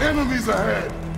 Enemies ahead!